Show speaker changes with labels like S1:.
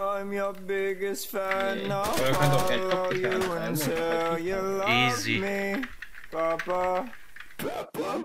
S1: I'm your biggest fan.
S2: Nee, aber du kannst auch
S3: Easy.
S1: me, Papa. Papa,